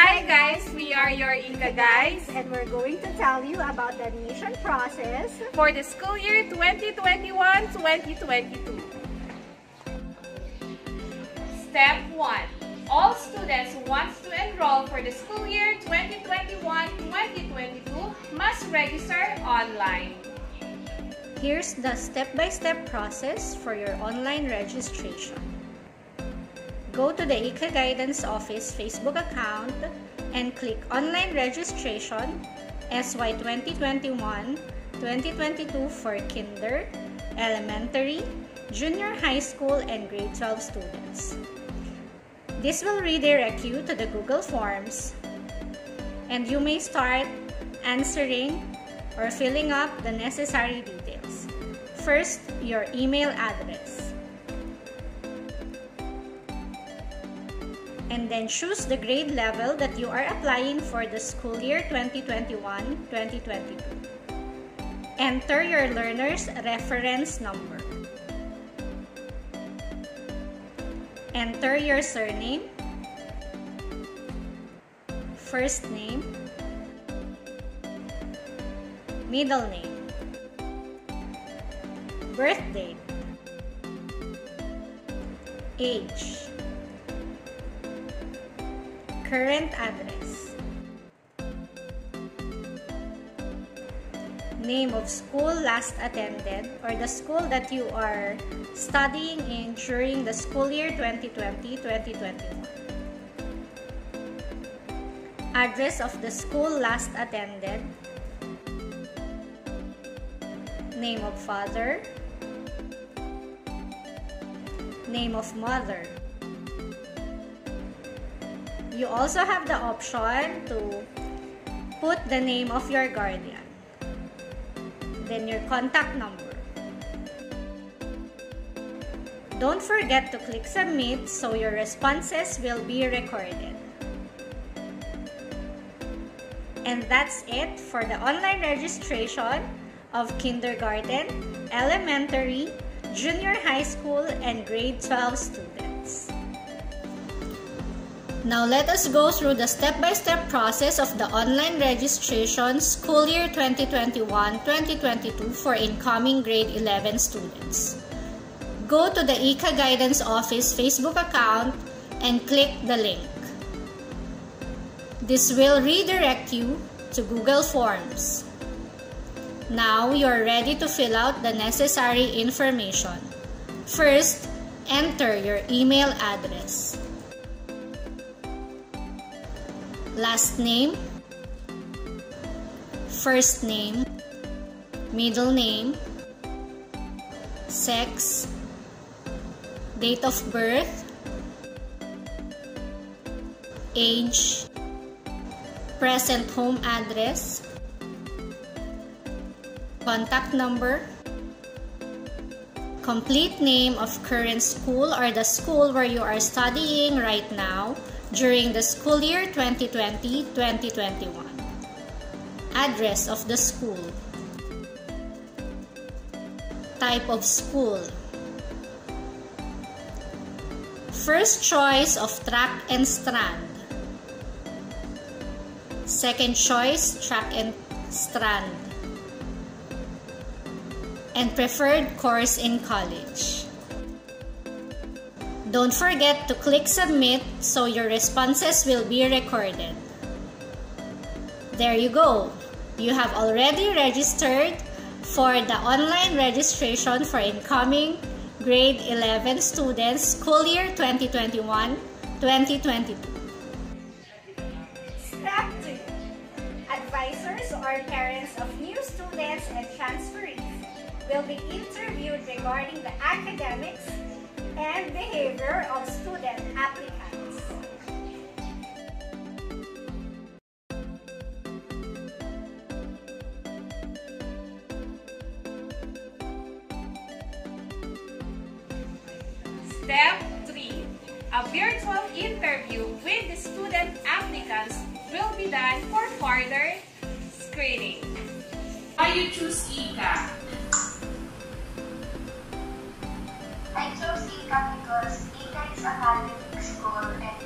Hi guys, we are your ICA guys and we're going to tell you about the admission process for the school year 2021-2022. Step 1. All students who want to enroll for the school year 2021-2022 must register online. Here's the step-by-step -step process for your online registration. Go to the ICA Guidance Office Facebook account and click Online Registration SY 2021-2022 for Kinder, Elementary, Junior High School, and Grade 12 students. This will redirect you to the Google Forms and you may start answering or filling up the necessary details. First, your email address. And then choose the grade level that you are applying for the school year 2021-2022. Enter your learner's reference number. Enter your surname, first name, middle name, birth date, age, current address, name of school last attended or the school that you are studying in during the school year 2020-2021. Address of the school last attended, name of father, name of mother, you also have the option to put the name of your guardian. Then your contact number. Don't forget to click submit so your responses will be recorded. And that's it for the online registration of kindergarten, elementary, junior high school, and grade 12 students. Now let us go through the step-by-step -step process of the online registration school year 2021-2022 for incoming grade 11 students. Go to the ICA Guidance Office Facebook account and click the link. This will redirect you to Google Forms. Now you're ready to fill out the necessary information. First, enter your email address. Last name, first name, middle name, sex, date of birth, age, present home address, contact number, complete name of current school or the school where you are studying right now, during the school year 2020-2021. Address of the school. Type of school. First choice of track and strand. Second choice, track and strand. And preferred course in college. Don't forget to click submit so your responses will be recorded. There you go. You have already registered for the online registration for incoming grade 11 students school year 2021-2022. Step 2. Advisors or parents of new students and transferees will be interviewed regarding the academics and behavior of student applicants. Step 3. A virtual interview with the student applicants will be done for further screening. Why you choose ICA? A Catholic school